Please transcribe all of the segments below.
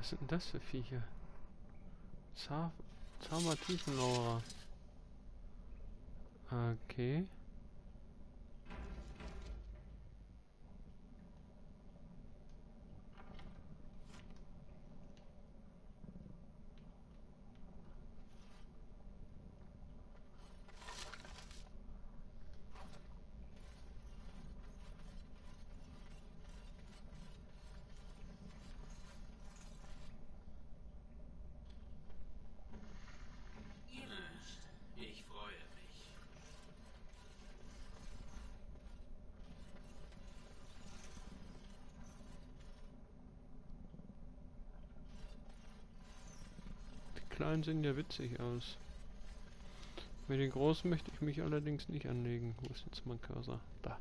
Was sind denn das für Viecher? Zah Zahmer Tiefenlaurer. Okay. Ich freue mich. Die kleinen sehen ja witzig aus. Mit den großen möchte ich mich allerdings nicht anlegen. Wo ist jetzt mein Cursor? Da.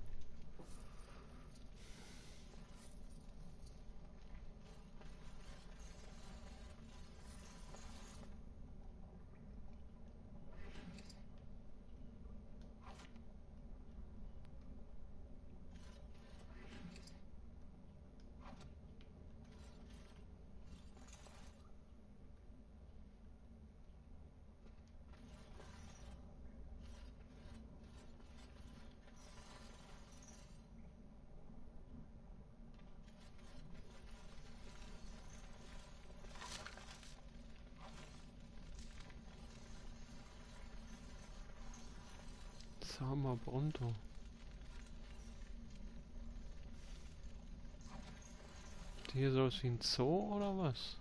Sama Bronto. Hier soll es wie ein Zoo oder was?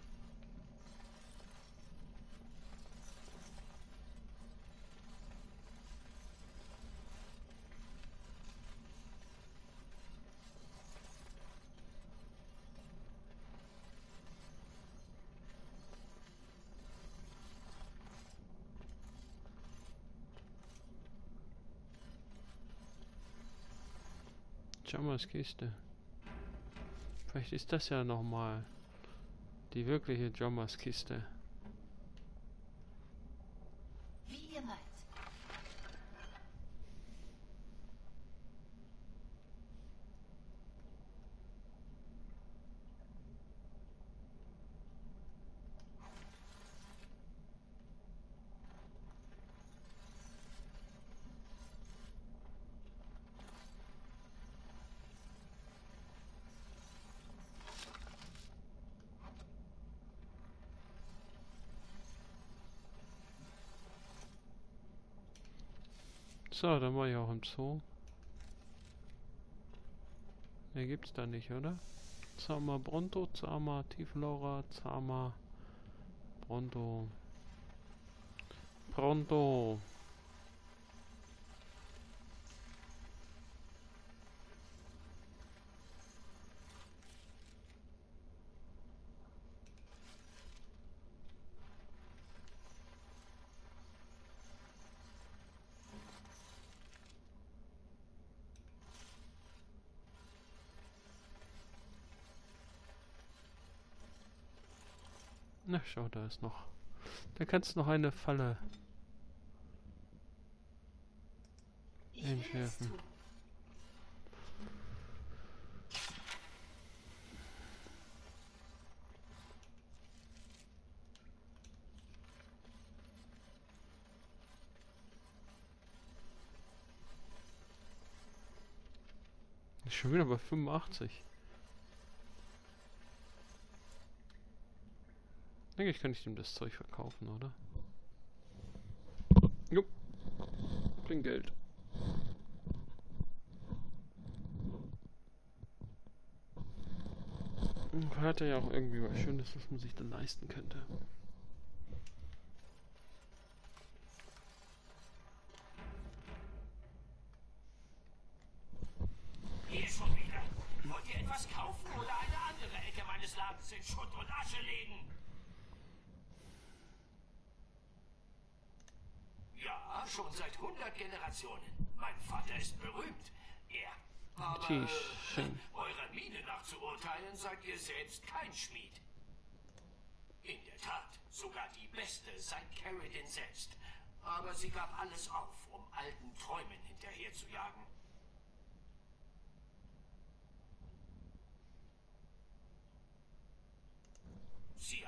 Jammers Kiste. Vielleicht ist das ja nochmal die wirkliche Jammers Kiste. Wie ihr So, dann war ich auch im Zoo. Mehr gibt's da nicht, oder? Zama Bronto, Zama Tieflaura, Zama Bronto. Pronto. Na schau, da ist noch. Da kannst du noch eine Falle. Ist schon wieder bei 85. Denke ich, kann ich ihm das Zeug verkaufen, oder? Jo. Bring Geld. Hm, Hat er ja auch irgendwie was Schönes, was man sich dann leisten könnte. 100 Generationen. Mein Vater ist berühmt. Er. Aber eurer Miene nach zu urteilen, seid ihr selbst kein Schmied. In der Tat, sogar die beste seit Carradine selbst. Aber sie gab alles auf, um alten Träumen hinterherzujagen. Sie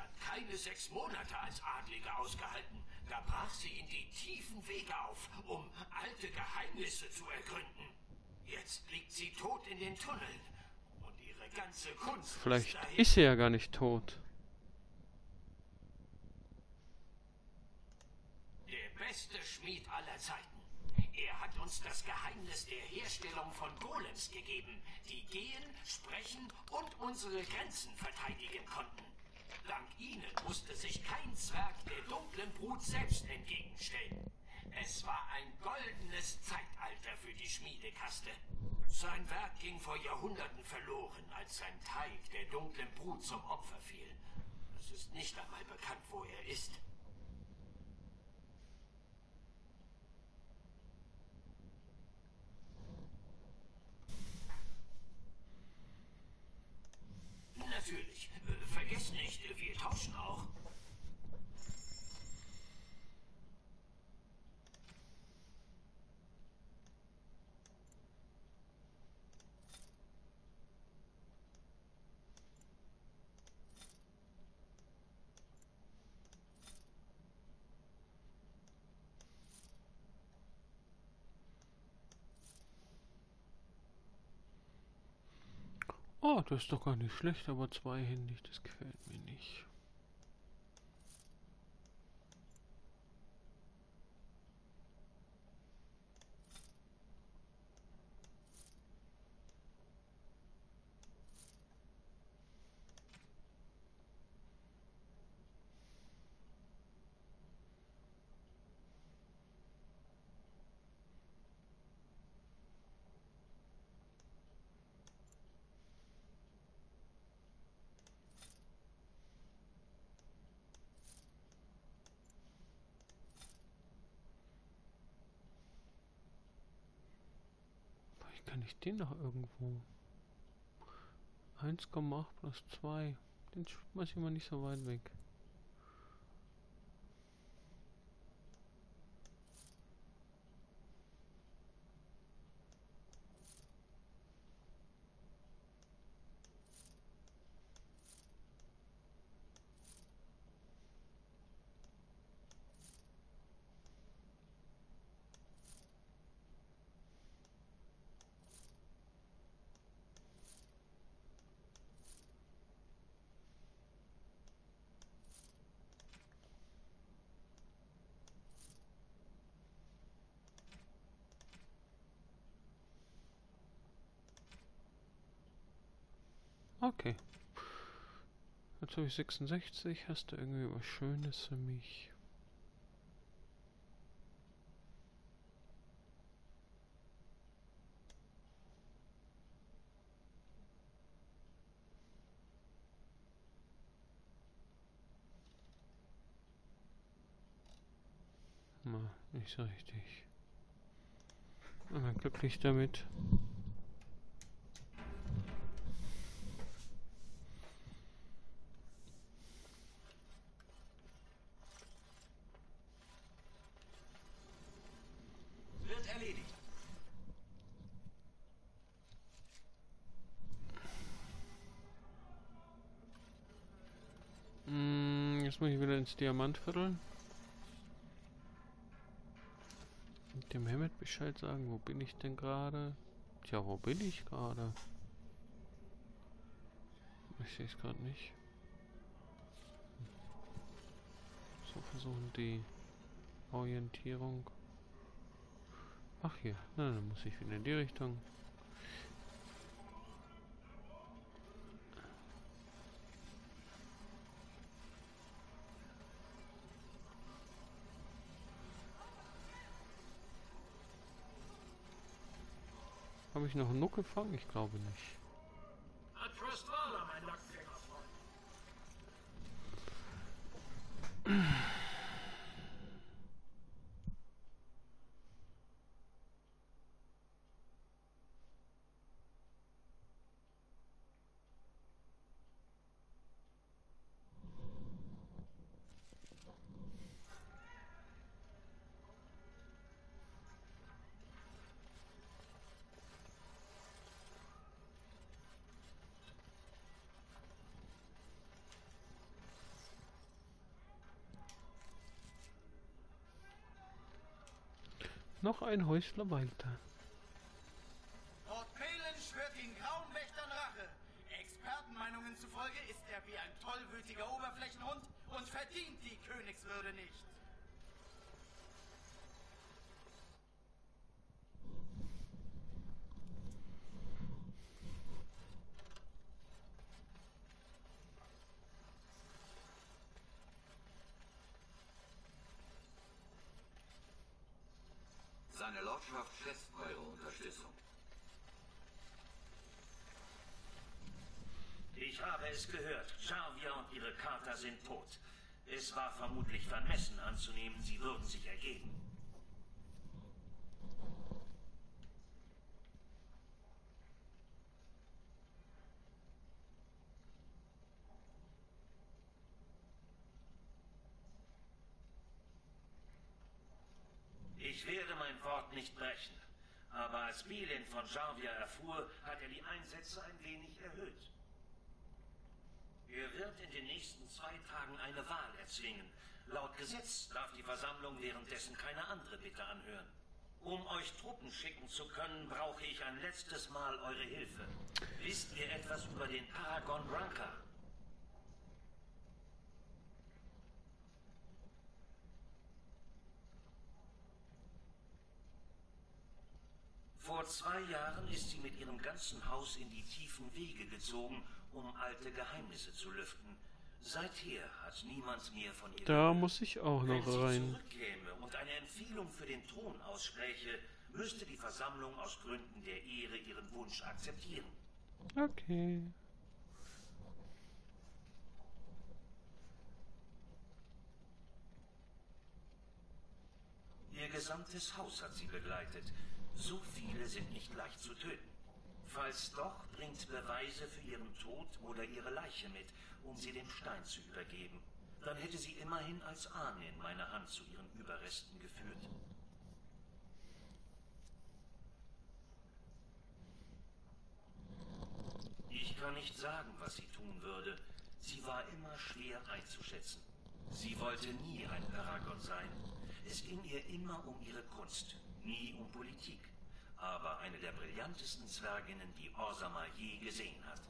sechs Monate als Adlige ausgehalten. Da brach sie in die tiefen Wege auf, um alte Geheimnisse zu ergründen. Jetzt liegt sie tot in den Tunneln. Und ihre ganze Kunst Vielleicht dahin. ist sie ja gar nicht tot. Der beste Schmied aller Zeiten. Er hat uns das Geheimnis der Herstellung von Golems gegeben, die gehen, sprechen und unsere Grenzen verteidigen konnten. Dank ihnen musste sich kein Zwerg der dunklen Brut selbst entgegenstellen. Es war ein goldenes Zeitalter für die Schmiedekaste. Sein Werk ging vor Jahrhunderten verloren, als sein Teig der dunklen Brut zum Opfer fiel. Es ist nicht einmal bekannt, wo er ist. Natürlich. Äh, Vergesst nicht, wir tauschen auch. Oh, das ist doch gar nicht schlecht, aber zweihändig, das gefällt mir nicht. Vielleicht kann ich den noch irgendwo. 1,8 plus 2. Den schmeiß ich mal nicht so weit weg. Okay. Jetzt habe ich 66. Hast du irgendwie was Schönes für mich? Na, nicht so richtig. Aber glücklich damit. Wird erledigt. Mm, Jetzt muss ich wieder ins Diamantviertel. Und dem Hemmet Bescheid sagen, wo bin ich denn gerade? Tja, wo bin ich gerade? Ich sehe es gerade nicht. So versuchen die Orientierung. Ach hier, na dann muss ich wieder in die Richtung. Habe ich noch einen Nuck gefangen? Ich glaube nicht. Atrastala, mein Nacktgängerfreund. Noch ein Häusler weiter. Lord Palin schwört den grauen Wächtern Rache. Expertenmeinungen zufolge ist er wie ein tollwütiger Oberflächenhund und verdient die Königswürde nicht. Seine Lordschaft schätzt eure Unterstützung. Ich habe es gehört. Jarvia und ihre Kater sind tot. Es war vermutlich vermessen anzunehmen, sie würden sich ergeben. Ich werde nicht brechen. Aber als Bilin von Jarvia erfuhr, hat er die Einsätze ein wenig erhöht. Er wird in den nächsten zwei Tagen eine Wahl erzwingen. Laut Gesetz darf die Versammlung währenddessen keine andere Bitte anhören. Um euch Truppen schicken zu können, brauche ich ein letztes Mal eure Hilfe. Wisst ihr etwas über den Paragon Branca? Vor zwei Jahren ist sie mit ihrem ganzen Haus in die tiefen Wege gezogen, um alte Geheimnisse zu lüften. Seither hat niemand mehr von ihr Da muss ich auch Wenn noch sie rein. zurückkäme und eine Empfehlung für den Thron ausspräche, müsste die Versammlung aus Gründen der Ehre ihren Wunsch akzeptieren. Okay. Ihr gesamtes Haus hat sie begleitet. So viele sind nicht leicht zu töten. Falls doch, bringt Beweise für ihren Tod oder ihre Leiche mit, um sie dem Stein zu übergeben. Dann hätte sie immerhin als Ahne in meine Hand zu ihren Überresten geführt. Ich kann nicht sagen, was sie tun würde. Sie war immer schwer einzuschätzen. Sie wollte nie ein Paragon sein. Es ging ihr immer um ihre Kunst, nie um Politik. Aber eine der brillantesten Zwerginnen, die Orsama je gesehen hat.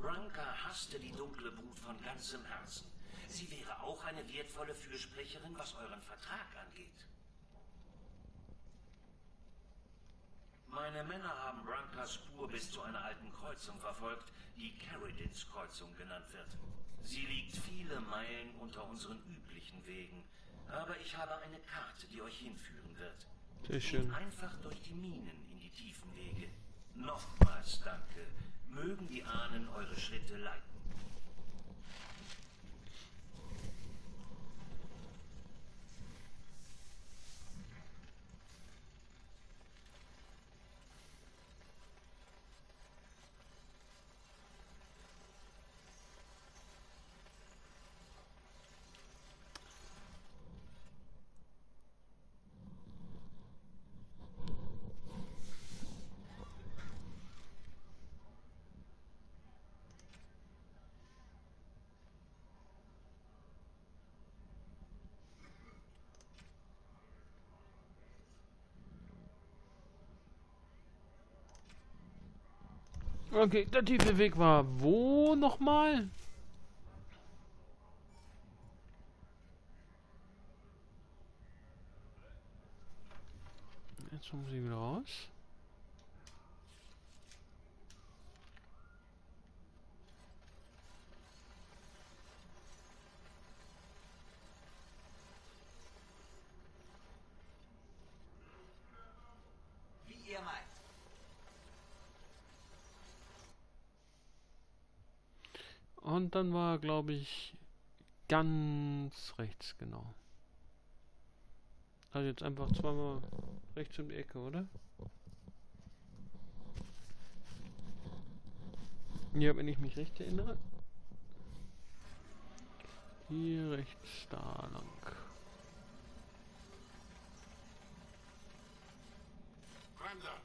Ranka hasste die dunkle Brut von ganzem Herzen. Sie wäre auch eine wertvolle Fürsprecherin, was euren Vertrag angeht. Meine Männer haben Brankas Spur bis zu einer alten Kreuzung verfolgt, die Caridins Kreuzung genannt wird. Sie liegt viele Meilen unter unseren üblichen Wegen, aber ich habe eine Karte, die euch hinführen wird. Sehr schön. einfach durch die Minen in die tiefen Wege. Nochmals danke. Mögen die Ahnen eure Schritte leiten. Okay, der tiefe Weg war wo nochmal? Jetzt muss ich wieder raus. Wie ihr meint. Und dann war, glaube ich, ganz rechts, genau. Also jetzt einfach zweimal rechts um die Ecke, oder? Ja, wenn ich mich recht erinnere. Hier rechts, da lang. Fremder,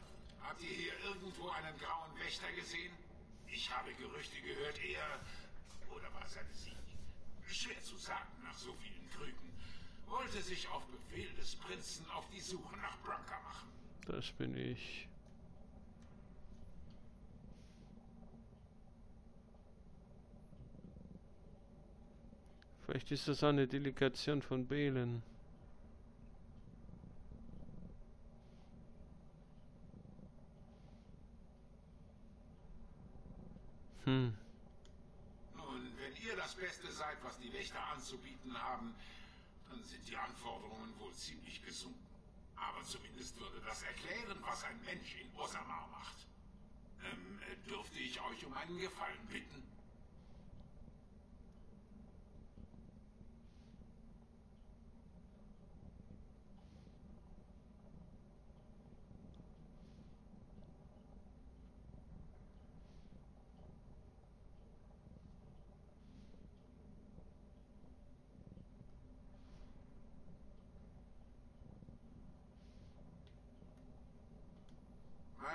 habt ihr hier irgendwo einen grauen Wächter gesehen? Ich habe Gerüchte gehört, er... Oder war es eine Sie? Schwer zu sagen nach so vielen Krügen. wollte sich auf Befehl des Prinzen auf die Suche nach Branka machen. Das bin ich. Vielleicht ist das eine Delegation von Belen. Hm. Nun, wenn ihr das Seid, was die Wächter anzubieten haben, dann sind die Anforderungen wohl ziemlich gesunken. Aber zumindest würde das erklären, was ein Mensch in Osamar macht. Ähm, äh, dürfte ich euch um einen Gefallen bitten?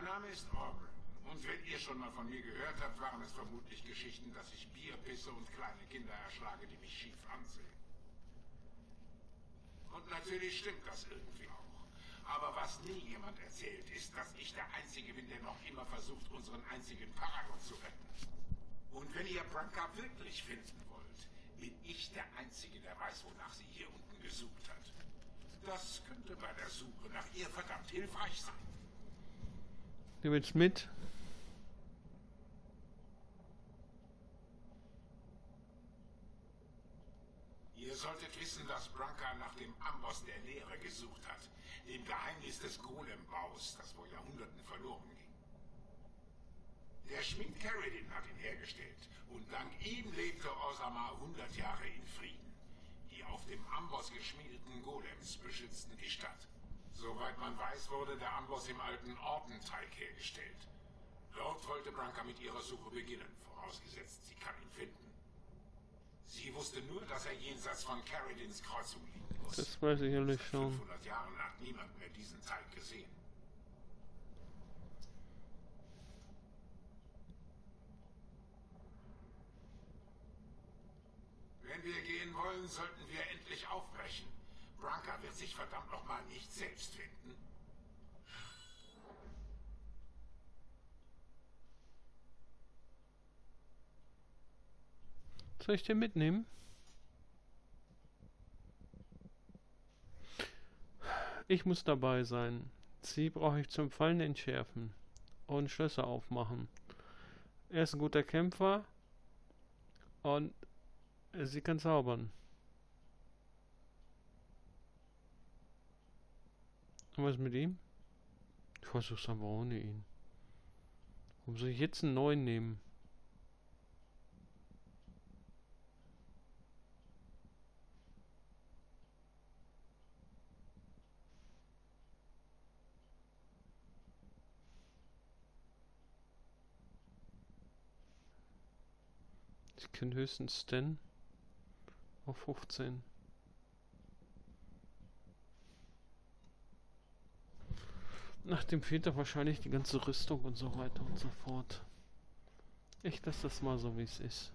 Mein Name ist Orgel. Und wenn ihr schon mal von mir gehört habt, waren es vermutlich Geschichten, dass ich Bier pisse und kleine Kinder erschlage, die mich schief ansehen. Und natürlich stimmt das irgendwie auch. Aber was nie jemand erzählt, ist, dass ich der Einzige bin, der noch immer versucht, unseren einzigen Paragon zu retten. Und wenn ihr Branka wirklich finden wollt, bin ich der Einzige, der weiß, wonach sie hier unten gesucht hat. Das könnte bei der Suche nach ihr verdammt hilfreich sein. Du willst mit? Ihr solltet wissen, dass Branka nach dem Amboss der Lehre gesucht hat. Dem Geheimnis des Golembaus, das vor Jahrhunderten verloren ging. Der Schmied Carradine hat ihn hergestellt. Und dank ihm lebte Osama 100 Jahre in Frieden. Die auf dem Amboss geschmiedeten Golems beschützten die Stadt. Soweit man weiß, wurde der Amboss im alten Ortenteig hergestellt. Dort wollte Branka mit ihrer Suche beginnen, vorausgesetzt, sie kann ihn finden. Sie wusste nur, dass er jenseits von Carradines Kreuzung liegen muss. Das weiß ich ehrlich Seit schon. 500 Jahren hat niemand mehr diesen Teig gesehen. Wenn wir gehen wollen, sollten wir endlich aufbrechen. Branka wird sich verdammt nochmal nicht selbst finden. Soll ich den mitnehmen? Ich muss dabei sein. Sie brauche ich zum Fallen entschärfen und Schlösser aufmachen. Er ist ein guter Kämpfer und sie kann zaubern. Und was mit ihm? Ich versuch's aber ohne ihn. Warum soll ich jetzt einen neuen nehmen? Ich kenne höchstens Stan auf 15. Nach dem fehlt da wahrscheinlich die ganze Rüstung und so weiter und so fort. Ich lasse das mal so wie es ist.